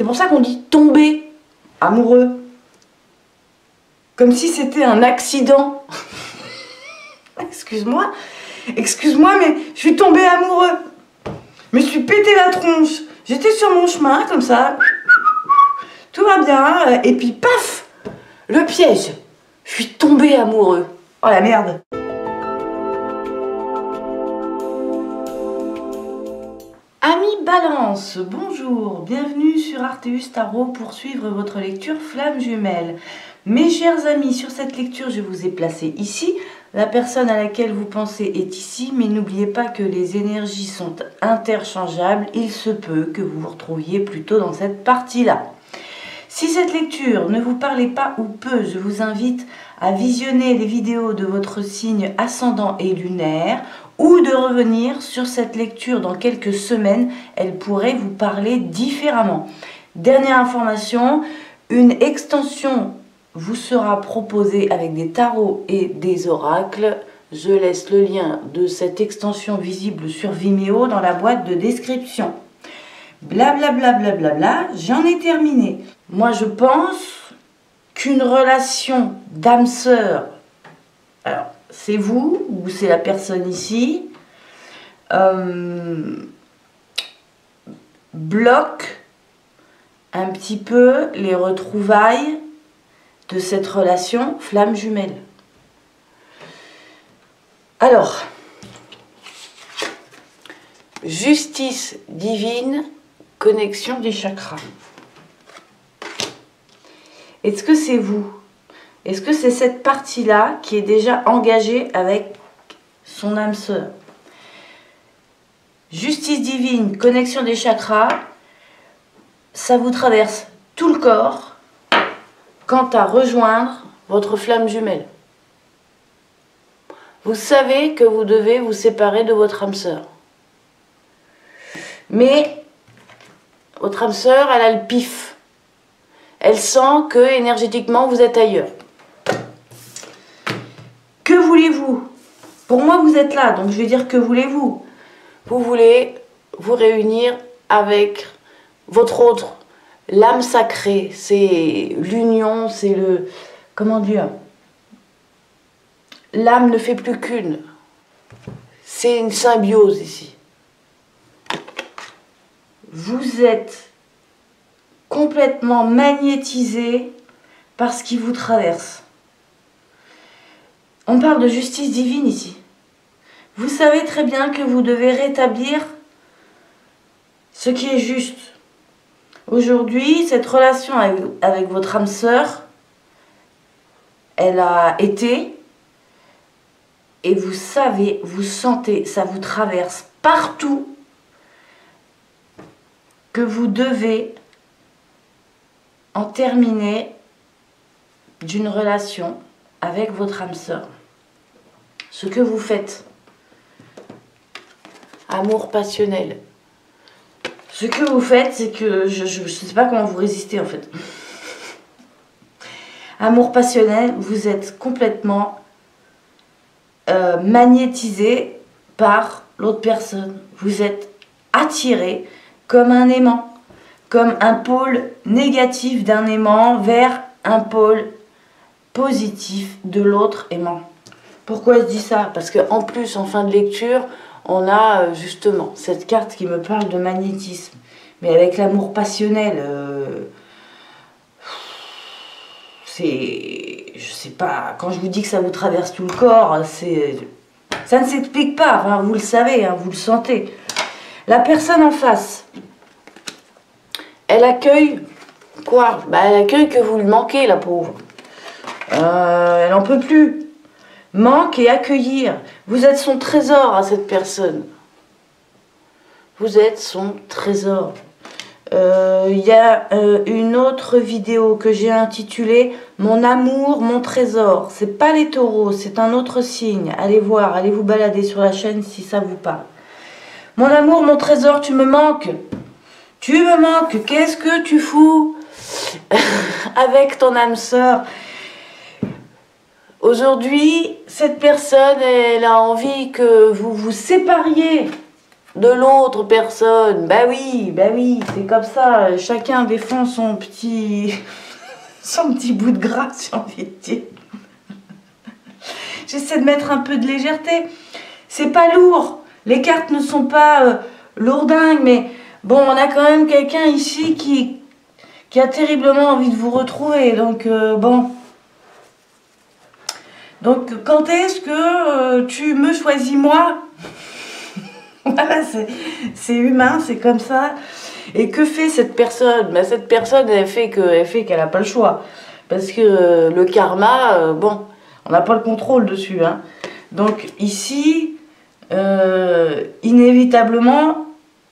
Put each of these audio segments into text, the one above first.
C'est pour ça qu'on dit tomber amoureux. Comme si c'était un accident. Excuse-moi. Excuse-moi, mais je suis tombée amoureux. Je me suis pété la tronche. J'étais sur mon chemin, comme ça. Tout va bien. Et puis, paf Le piège. Je suis tombée amoureux. Oh la merde. Amis Balance, bonjour, bienvenue sur Arteus Tarot pour suivre votre lecture Flamme Jumelle. Mes chers amis, sur cette lecture, je vous ai placé ici. La personne à laquelle vous pensez est ici, mais n'oubliez pas que les énergies sont interchangeables. Il se peut que vous vous retrouviez plutôt dans cette partie-là. Si cette lecture ne vous parlait pas ou peu, je vous invite à visionner les vidéos de votre signe ascendant et lunaire ou de revenir sur cette lecture dans quelques semaines, elle pourrait vous parler différemment. Dernière information, une extension vous sera proposée avec des tarots et des oracles. Je laisse le lien de cette extension visible sur Vimeo dans la boîte de description. Blablabla, bla, bla, bla, j'en ai terminé. Moi, je pense qu'une relation d'âme-sœur, c'est vous ou c'est la personne ici, euh, bloque un petit peu les retrouvailles de cette relation flamme jumelle. Alors, justice divine, connexion des chakras. Est-ce que c'est vous est-ce que c'est cette partie-là qui est déjà engagée avec son âme sœur? Justice divine, connexion des chakras, ça vous traverse tout le corps quant à rejoindre votre flamme jumelle. Vous savez que vous devez vous séparer de votre âme sœur. Mais votre âme sœur, elle a le pif. Elle sent que énergétiquement vous êtes ailleurs. Voulez-vous? Pour moi, vous êtes là, donc je vais dire que voulez-vous? Vous voulez vous réunir avec votre autre, l'âme sacrée, c'est l'union, c'est le... Comment dire? L'âme ne fait plus qu'une. C'est une symbiose ici. Vous êtes complètement magnétisé par ce qui vous traverse. On parle de justice divine ici. Vous savez très bien que vous devez rétablir ce qui est juste. Aujourd'hui, cette relation avec, votre âme sœur, elle a été, et vous savez, vous sentez, ça vous traverse partout, que vous devez en terminer d'une relation avec votre âme sœur ce que vous faites. Amour passionnel. Ce que vous faites, c'est que je ne sais pas comment vous résistez en fait. Amour passionnel, vous êtes complètement euh, magnétisé par l'autre personne. Vous êtes attiré comme un aimant, comme un pôle négatif d'un aimant vers un pôle positif de l'autre aimant. Pourquoi je dis ça? Parce qu'en plus, en fin de lecture, on a euh, justement cette carte qui me parle de magnétisme. Mais avec l'amour passionnel, euh, c'est... Je sais pas, quand je vous dis que ça vous traverse tout le corps, c'est... Ça ne s'explique pas, vous le savez, hein, vous le sentez. La personne en face, elle accueille quoi? Bah, Elle accueille que vous lui manquez, la pauvre. Euh, elle n'en peut plus manque et accueillir. Vous êtes son trésor à cette personne. Vous êtes son trésor. Euh, il y a euh, une autre vidéo que j'ai intitulée Mon amour, mon trésor. C'est pas les taureaux, c'est un autre signe. Allez voir, allez vous balader sur la chaîne si ça vous parle. Mon amour, mon trésor, tu me manques. Tu me manques. Qu'est-ce que tu fous? Avec ton âme sœur Aujourd'hui, cette personne, elle a envie que vous vous sépariez de l'autre personne. Bah oui, bah oui, c'est comme ça. Chacun défend son petit, son petit bout de gras, j'ai envie de dire. J'essaie de mettre un peu de légèreté. C'est pas lourd. Les cartes ne sont pas euh, lourdingues, mais bon, on a quand même quelqu'un ici qui, qui a terriblement envie de vous retrouver. Donc, euh, bon. Donc, quand est-ce que euh, tu me choisis moi? Voilà, c'est humain, c'est comme ça. Et que fait cette personne? Ben, Cette personne, elle fait qu'elle n'a pas le choix. Parce que euh, le karma, bon, on n'a pas le contrôle dessus. Hein. Donc ici, inévitablement,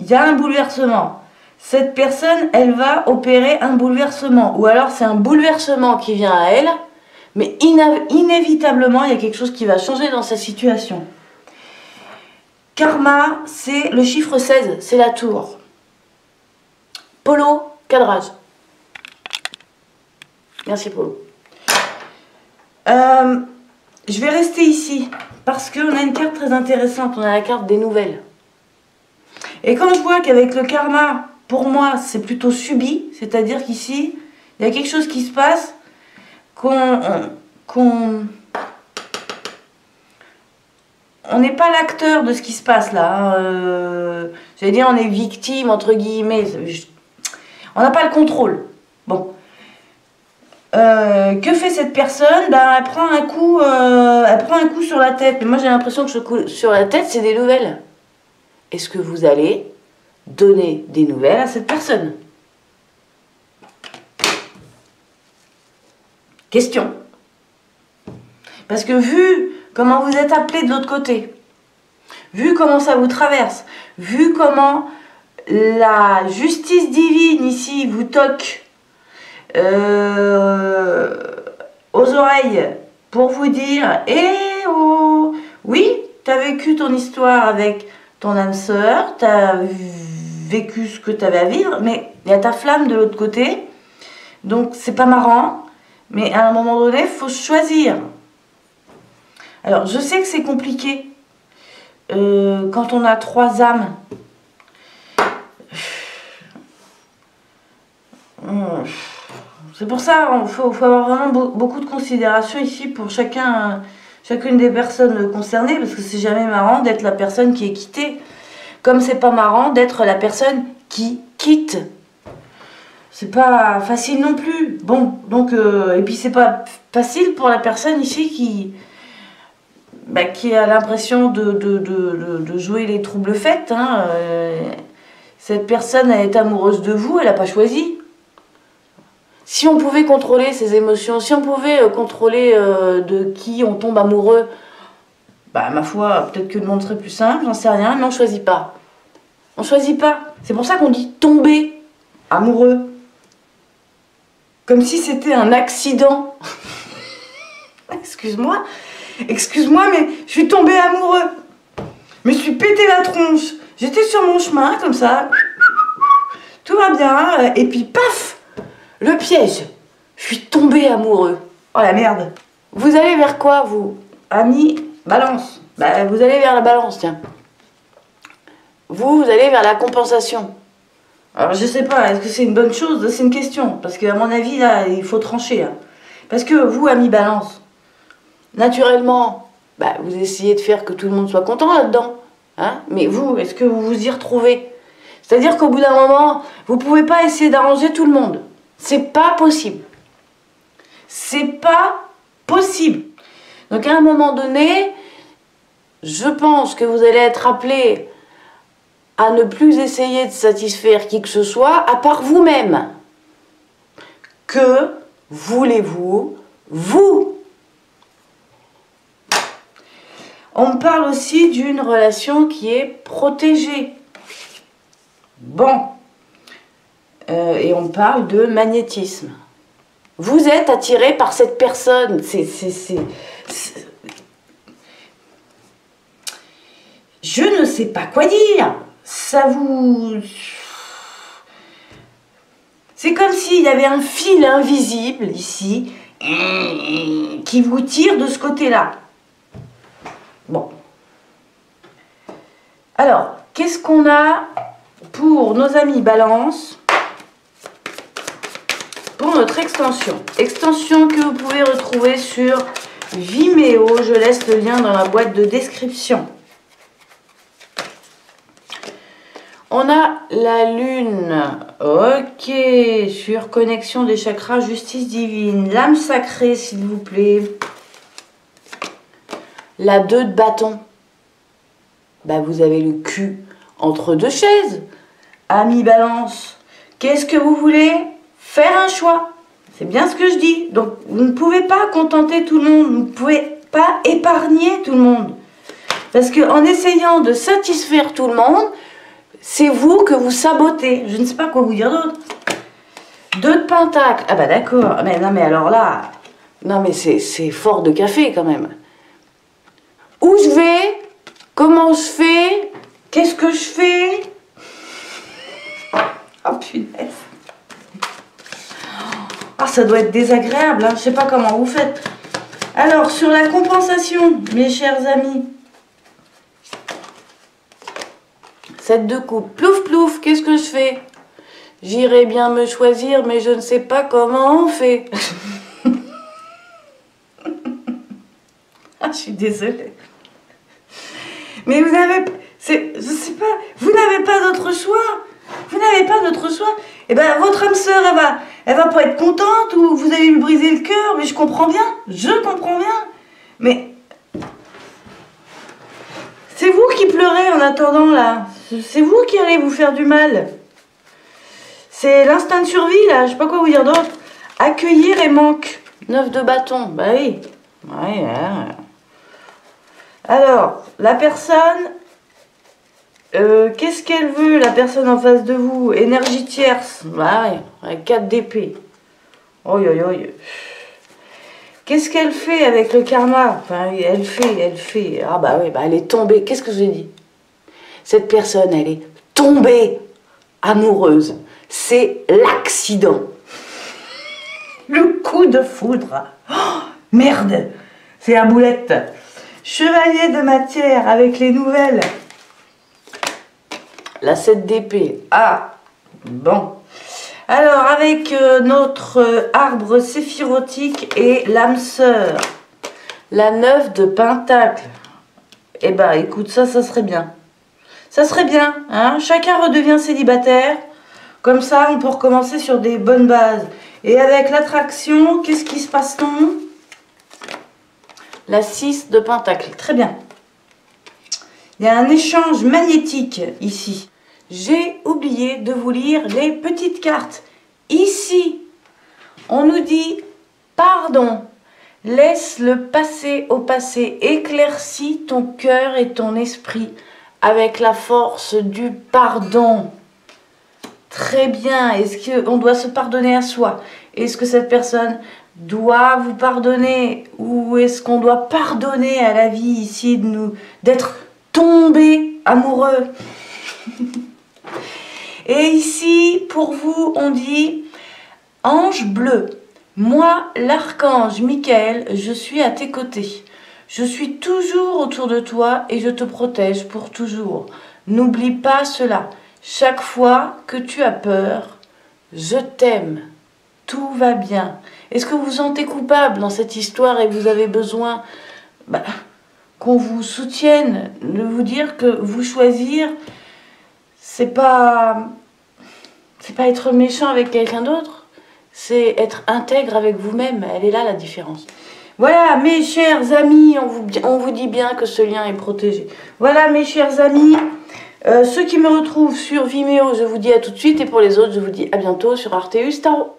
il y a un bouleversement cette personne, elle va opérer un bouleversement. Ou alors c'est un bouleversement qui vient à elle, mais inévitablement, il y a quelque chose qui va changer dans sa situation. Karma, c'est le chiffre 16, c'est la tour. Polo, cadrage. Merci Polo. Euh, je vais rester ici parce qu'on a une carte très intéressante, on a la carte des nouvelles. Et quand je vois qu'avec le karma, pour moi, c'est plutôt subi, c'est-à-dire qu'ici, il y a quelque chose qui se passe qu'on... qu'on on n'est pas l'acteur de ce qui se passe là. Hein, euh, j'allais dire, on est victime, entre guillemets. On n'a pas le contrôle. Bon. Euh, que fait cette personne? Ben, elle, prend un coup, euh, elle prend un coup sur la tête. Mais moi, j'ai l'impression que sur la tête, c'est des nouvelles. Est-ce que vous allez donner des nouvelles à cette personne? Question. Parce que vu comment vous êtes appelé de l'autre côté, vu comment ça vous traverse, vu comment la justice divine ici vous toque euh, aux oreilles pour vous dire Eh oh, oui, tu as vécu ton histoire avec ton âme sœur, tu as vécu ce que tu avais à vivre, mais il y a ta flamme de l'autre côté. Donc c'est pas marrant, mais à un moment donné, il faut choisir. Alors je sais que c'est compliqué euh, quand on a trois âmes. C'est pour ça qu'il faut, avoir vraiment beaucoup de considération ici pour chacun, chacune des personnes concernées, parce que c'est jamais marrant d'être la personne qui est quittée. Comme c'est pas marrant d'être la personne qui quitte. C'est pas facile non plus. Bon, donc, euh, et puis c'est pas facile pour la personne ici qui, bah, qui a l'impression de, jouer les troubles faits. Hein. Euh, cette personne, est amoureuse de vous, elle n'a pas choisi. Si on pouvait contrôler ses émotions, si on pouvait euh, contrôler de qui on tombe amoureux, bah ma foi, peut-être que le monde serait plus simple, j'en sais rien, mais on choisit pas. On choisit pas. C'est pour ça qu'on dit tomber amoureux. Comme si c'était un accident. Excuse-moi. Excuse-moi, mais je suis tombée amoureux. Je me suis pété la tronche. J'étais sur mon chemin, comme ça. Tout va bien. Et puis, paf Le piège. Je suis tombée amoureux. Oh la merde. Vous allez vers quoi, vous? Ami Balance. Bah, vous allez vers la balance, tiens. Vous, vous allez vers la compensation. Alors, je sais pas, est-ce que c'est une bonne chose? C'est une question. Parce qu'à mon avis, là, il faut trancher. Hein. Parce que vous, ami balance, naturellement, bah, vous essayez de faire que tout le monde soit content là-dedans. Hein Mais vous, est-ce que vous vous y retrouvez? C'est-à-dire qu'au bout d'un moment, vous pouvez pas essayer d'arranger tout le monde. C'est pas possible. C'est pas possible. Donc à un moment donné, je pense que vous allez être appelé à ne plus essayer de satisfaire qui que ce soit à part vous-même. Que voulez-vous, vous? On parle aussi d'une relation qui est protégée. Bon. Euh, et on parle de magnétisme. Vous êtes attiré par cette personne. C'est je ne sais pas quoi dire. Ça vous... C'est comme s'il y avait un fil invisible ici qui vous tire de ce côté-là. Bon. Alors, qu'est-ce qu'on a pour nos amis balance pour notre extension? Extension que vous pouvez retrouver sur Vimeo. Je laisse le lien dans la boîte de description. On a la lune. Ok. Sur connexion des chakras, justice divine. L'âme sacrée, s'il vous plaît. La 2 de bâton. Bah, vous avez le cul entre deux chaises. Ami balance. Qu'est-ce que vous voulez Faire un choix? C'est bien ce que je dis. Donc, vous ne pouvez pas contenter tout le monde. Vous ne pouvez pas épargner tout le monde. Parce qu'en essayant de satisfaire tout le monde, c'est vous que vous sabotez. Je ne sais pas quoi vous dire d'autre. Deux de pentacle. Ah bah d'accord. Mais non, mais alors là... Non, mais c'est fort de café quand même. Où je vais? Comment je fais? Qu'est-ce que je fais? Oh punaise. Ah, ça doit être désagréable. Hein. Je ne sais pas comment vous faites. Alors, sur la compensation, mes chers amis, 7 de coupe. Plouf, plouf, qu'est-ce que je fais? J'irai bien me choisir, mais je ne sais pas comment on fait. ah, je suis désolée. Mais vous n'avez... Je sais pas, vous n'avez pas d'autre choix. Vous n'avez pas d'autre choix. Eh ben, votre âme sœur, elle va, elle va pas être contente ou vous allez lui briser le cœur. Mais je comprends bien. Je comprends bien. Mais c'est vous qui pleurez en attendant là. C'est vous qui allez vous faire du mal. C'est l'instinct de survie là, je sais pas quoi vous dire d'autre. Accueillir et manque. Neuf de bâton, bah oui. Ouais, Alors, la personne, euh, qu'est-ce qu'elle veut, la personne en face de vous? Énergie tierce, bah oui, avec 4 d'épée. Oi, oi, oi. Qu'est-ce qu'elle fait avec le karma? Enfin, elle fait, elle fait. Ah bah oui, bah elle est tombée. Qu'est-ce que je vous ai dit? Cette personne, elle est tombée amoureuse. C'est l'accident. Le coup de foudre. Oh, merde C'est la boulette. Chevalier de matière avec les nouvelles. La 7 d'épée. Ah, bon. Alors, avec euh, notre euh, arbre séphirotique et l'âme sœur, la 9 de pentacle. Eh ben, écoute, ça, ça serait bien. Ça serait bien, hein Chacun redevient célibataire. Comme ça, on peut recommencer sur des bonnes bases. Et avec l'attraction, qu'est-ce qui se passe non La 6 de pentacle. Très bien. Il y a un échange magnétique ici. J'ai oublié de vous lire les petites cartes. Ici, on nous dit pardon. Laisse le passé au passé. Éclaircis ton cœur et ton esprit avec la force du pardon. Très bien. Est-ce qu'on doit se pardonner à soi? Est-ce que cette personne doit vous pardonner? Ou est-ce qu'on doit pardonner à la vie ici d'être tombé amoureux? Et ici, pour vous, on dit Ange bleu, moi, l'archange Michael, je suis à tes côtés. Je suis toujours autour de toi et je te protège pour toujours. N'oublie pas cela. Chaque fois que tu as peur, je t'aime. Tout va bien. Est-ce que vous vous sentez coupable dans cette histoire et vous avez besoin bah, qu'on vous soutienne, de vous dire que vous choisir, c'est pas c'est pas être méchant avec quelqu'un d'autre, c'est être intègre avec vous-même. Elle est là la différence. Voilà, mes chers amis, on vous, dit bien que ce lien est protégé. Voilà, mes chers amis, euh, ceux qui me retrouvent sur Vimeo, je vous dis à tout de suite. Et pour les autres, je vous dis à bientôt sur Arteus Tarot.